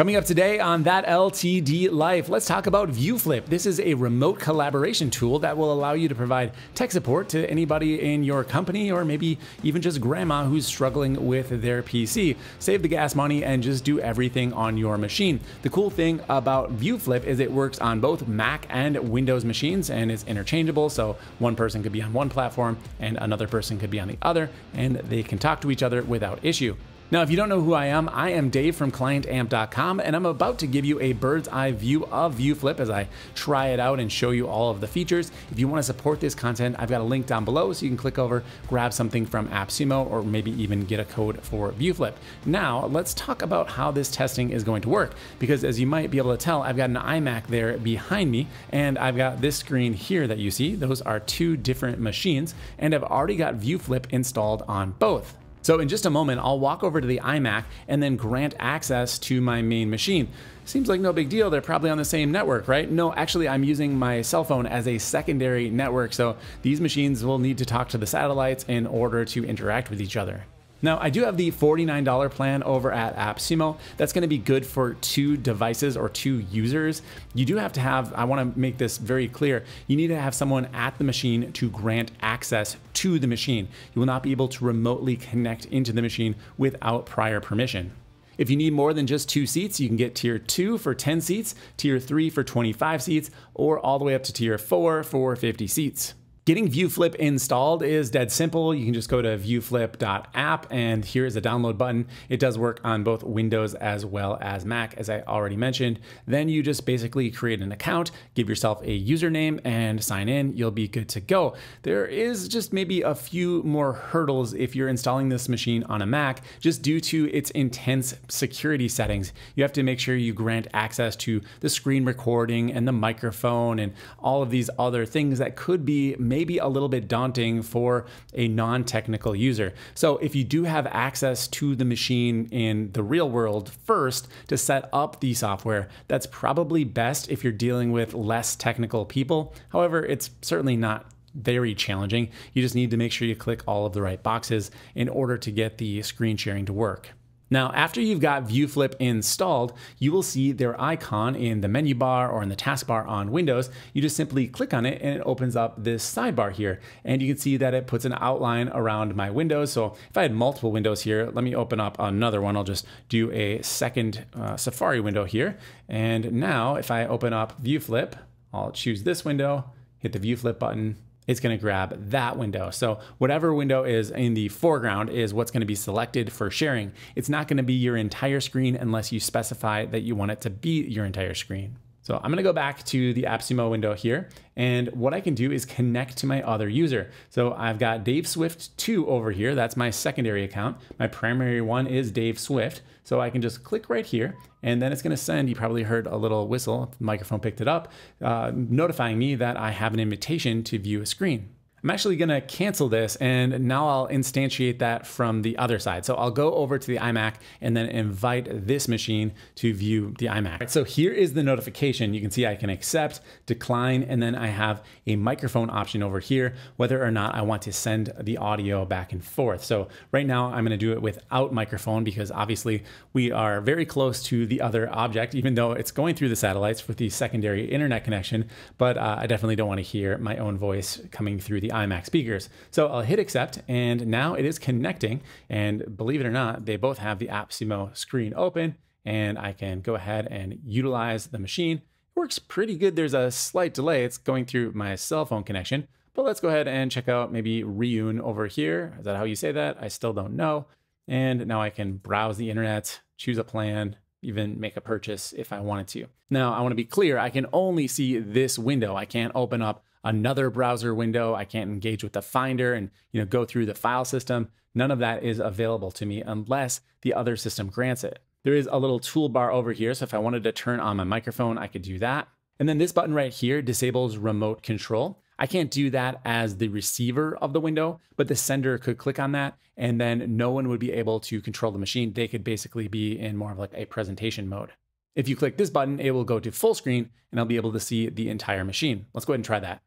Coming up today on That LTD Life, let's talk about ViewFlip. This is a remote collaboration tool that will allow you to provide tech support to anybody in your company or maybe even just grandma who's struggling with their PC. Save the gas money and just do everything on your machine. The cool thing about ViewFlip is it works on both Mac and Windows machines and is interchangeable. So one person could be on one platform and another person could be on the other, and they can talk to each other without issue. Now, if you don't know who I am, I am Dave from ClientAmp.com, and I'm about to give you a bird's eye view of ViewFlip as I try it out and show you all of the features. If you want to support this content, I've got a link down below so you can click over, grab something from AppSumo, or maybe even get a code for ViewFlip. Now, let's talk about how this testing is going to work, because as you might be able to tell, I've got an iMac there behind me, and I've got this screen here that you see. Those are two different machines, and I've already got ViewFlip installed on both. So in just a moment, I'll walk over to the iMac and then grant access to my main machine. Seems like no big deal. They're probably on the same network, right? No, actually, I'm using my cell phone as a secondary network. So these machines will need to talk to the satellites in order to interact with each other. Now, I do have the $49 plan over at AppSumo. That's going to be good for two devices or two users. You do have to have, I want to make this very clear, you need to have someone at the machine to grant access to the machine. You will not be able to remotely connect into the machine without prior permission. If you need more than just two seats, you can get tier 2 for 10 seats, tier 3 for 25 seats, or all the way up to tier 4 for 50 seats. Getting ViewFlip installed is dead simple. You can just go to viewflip.app and here is a download button. It does work on both Windows as well as Mac, as I already mentioned. Then you just basically create an account, give yourself a username and sign in. You'll be good to go. There is just maybe a few more hurdles if you're installing this machine on a Mac, just due to its intense security settings. You have to make sure you grant access to the screen recording and the microphone and all of these other things that could be maybe a little bit daunting for a non technical user. So, if you do have access to the machine in the real world first to set up the software, that's probably best if you're dealing with less technical people. However, it's certainly not very challenging. You just need to make sure you click all of the right boxes in order to get the screen sharing to work. Now, after you've got ViewFlip installed, you will see their icon in the menu bar or in the taskbar on Windows. You just simply click on it and it opens up this sidebar here. And you can see that it puts an outline around my windows. So if I had multiple windows here, let me open up another one. I'll just do a second uh, Safari window here. And now if I open up ViewFlip, I'll choose this window, hit the ViewFlip button, it's going to grab that window. So whatever window is in the foreground is what's going to be selected for sharing. It's not going to be your entire screen unless you specify that you want it to be your entire screen. So I'm gonna go back to the AppSumo window here. And what I can do is connect to my other user. So I've got Dave Swift 2 over here. That's my secondary account. My primary one is Dave Swift. So I can just click right here and then it's gonna send, you probably heard a little whistle, the microphone picked it up, uh, notifying me that I have an invitation to view a screen. I'm actually gonna cancel this and now I'll instantiate that from the other side. So I'll go over to the iMac and then invite this machine to view the iMac. So here is the notification. You can see I can accept, decline, and then I have a microphone option over here, whether or not I want to send the audio back and forth. So right now I'm gonna do it without microphone because obviously we are very close to the other object, even though it's going through the satellites with the secondary internet connection, but uh, I definitely don't wanna hear my own voice coming through the iMac speakers. So I'll hit accept and now it is connecting. And believe it or not, they both have the AppSumo screen open and I can go ahead and utilize the machine. It works pretty good. There's a slight delay. It's going through my cell phone connection, but let's go ahead and check out maybe Reun over here. Is that how you say that? I still don't know. And now I can browse the internet, choose a plan, even make a purchase if I wanted to. Now, I want to be clear, I can only see this window. I can't open up another browser window. I can't engage with the Finder and you know go through the file system. None of that is available to me unless the other system grants it. There is a little toolbar over here. So if I wanted to turn on my microphone, I could do that. And then this button right here disables remote control. I can't do that as the receiver of the window, but the sender could click on that and then no one would be able to control the machine. They could basically be in more of like a presentation mode. If you click this button, it will go to full screen and I'll be able to see the entire machine. Let's go ahead and try that.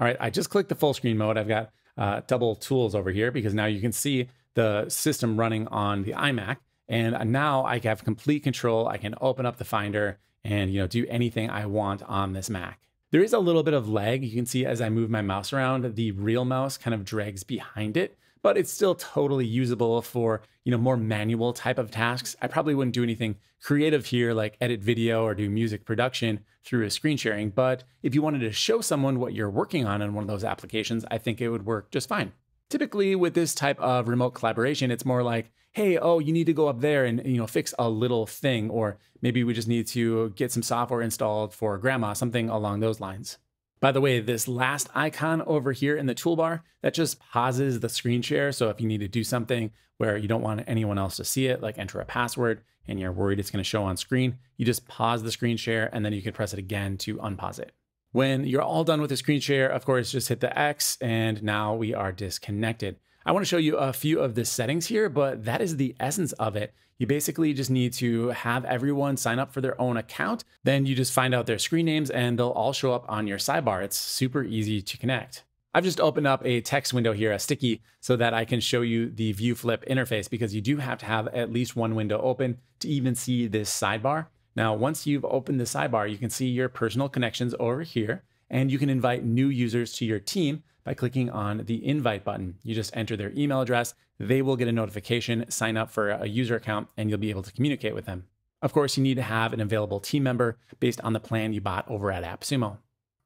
All right, I just clicked the full screen mode. I've got uh, double tools over here because now you can see the system running on the iMac. And now I have complete control. I can open up the Finder and you know do anything I want on this Mac. There is a little bit of lag. You can see as I move my mouse around, the real mouse kind of drags behind it, but it's still totally usable for, you know, more manual type of tasks. I probably wouldn't do anything creative here like edit video or do music production through a screen sharing, but if you wanted to show someone what you're working on in one of those applications, I think it would work just fine. Typically with this type of remote collaboration, it's more like, hey, oh, you need to go up there and you know fix a little thing, or maybe we just need to get some software installed for grandma, something along those lines. By the way, this last icon over here in the toolbar, that just pauses the screen share. So if you need to do something where you don't want anyone else to see it, like enter a password and you're worried it's gonna show on screen, you just pause the screen share and then you can press it again to unpause it. When you're all done with the screen share, of course, just hit the X and now we are disconnected. I want to show you a few of the settings here, but that is the essence of it. You basically just need to have everyone sign up for their own account. Then you just find out their screen names and they'll all show up on your sidebar. It's super easy to connect. I've just opened up a text window here, a sticky, so that I can show you the ViewFlip interface because you do have to have at least one window open to even see this sidebar. Now, once you've opened the sidebar, you can see your personal connections over here, and you can invite new users to your team by clicking on the invite button. You just enter their email address, they will get a notification, sign up for a user account, and you'll be able to communicate with them. Of course, you need to have an available team member based on the plan you bought over at AppSumo.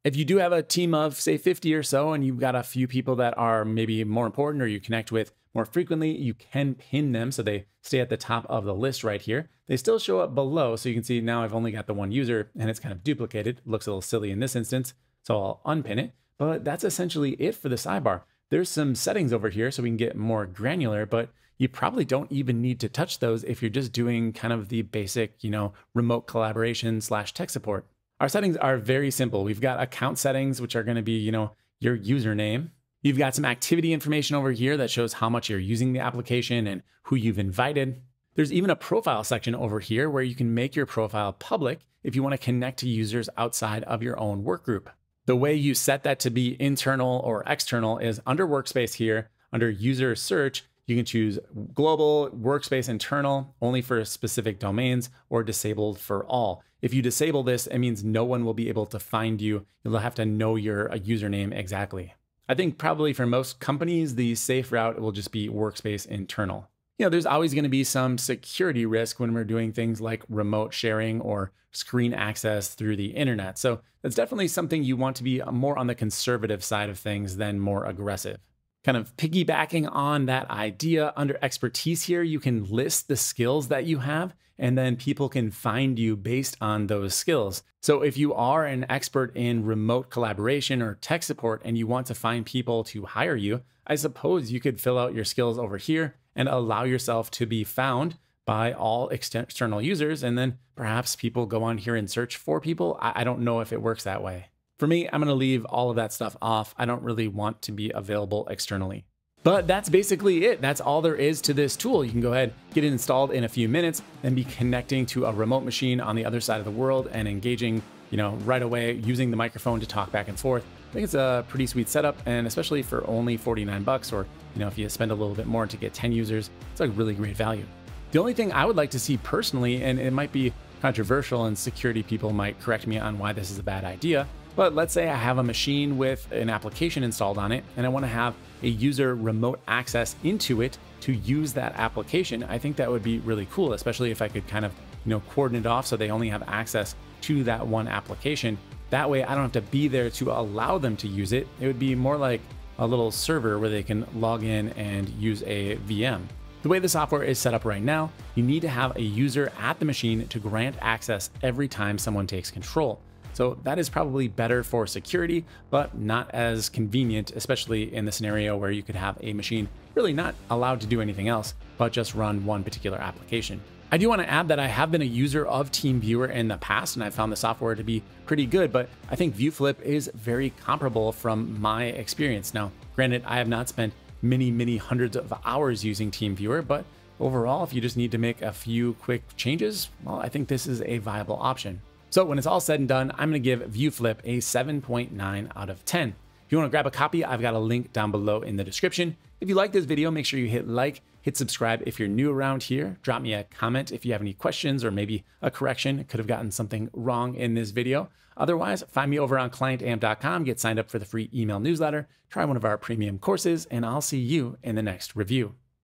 If you do have a team of, say, 50 or so, and you've got a few people that are maybe more important or you connect with more frequently, you can pin them so they stay at the top of the list right here. They still show up below, so you can see now I've only got the one user and it's kind of duplicated. looks a little silly in this instance, so I'll unpin it. But that's essentially it for the sidebar. There's some settings over here so we can get more granular, but you probably don't even need to touch those if you're just doing kind of the basic, you know, remote collaboration slash tech support. Our settings are very simple. We've got account settings, which are going to be, you know, your username. You've got some activity information over here that shows how much you're using the application and who you've invited. There's even a profile section over here where you can make your profile public if you want to connect to users outside of your own work group. The way you set that to be internal or external is under workspace here, under user search, you can choose global, workspace internal, only for specific domains, or disabled for all. If you disable this, it means no one will be able to find you. You'll have to know your uh, username exactly. I think probably for most companies, the safe route will just be workspace internal you know, there's always going to be some security risk when we're doing things like remote sharing or screen access through the internet. So that's definitely something you want to be uh, more on the conservative side of things than more aggressive. Kind of piggybacking on that idea under expertise here, you can list the skills that you have and then people can find you based on those skills. So if you are an expert in remote collaboration or tech support and you want to find people to hire you, I suppose you could fill out your skills over here and allow yourself to be found by all external users. And then perhaps people go on here and search for people. I, don't know if it works that way. For me, I'm going to leave all of that stuff off. I don't really want to be available externally. But that's basically it. That's all there is to this tool. You can go ahead, get it installed in a few minutes, then be connecting to a remote machine on the other side of the world and engaging, you know, right away using the microphone to talk back and forth. I think it's a pretty sweet setup, and especially for only 49 bucks or you know, if you spend a little bit more to get 10 users, it's a really great value. The only thing I would like to see personally, and it might be controversial and security people might correct me on why this is a bad idea, but let's say I have a machine with an application installed on it and I want to have a user remote access into it to use that application. I think that would be really cool, especially if I could kind of, you know, coordinate off so they only have access to that one application. That way I don't have to be there to allow them to use it. It would be more like a little server where they can log in and use a VM. The way the software is set up right now, you need to have a user at the machine to grant access every time someone takes control. So that is probably better for security, but not as convenient, especially in the scenario where you could have a machine really not allowed to do anything else, but just run one particular application. I do want to add that I have been a user of TeamViewer in the past, and I found the software to be pretty good, but I think ViewFlip is very comparable from my experience. Now, granted, I have not spent many, many hundreds of hours using TeamViewer, but overall, if you just need to make a few quick changes, well, I think this is a viable option. So when it's all said and done, I'm going to give ViewFlip a 7.9 out of 10. If you want to grab a copy, I've got a link down below in the description. If you like this video, make sure you hit like Hit subscribe if you're new around here. Drop me a comment if you have any questions or maybe a correction. Could have gotten something wrong in this video. Otherwise, find me over on clientamp.com, get signed up for the free email newsletter, try one of our premium courses, and I'll see you in the next review.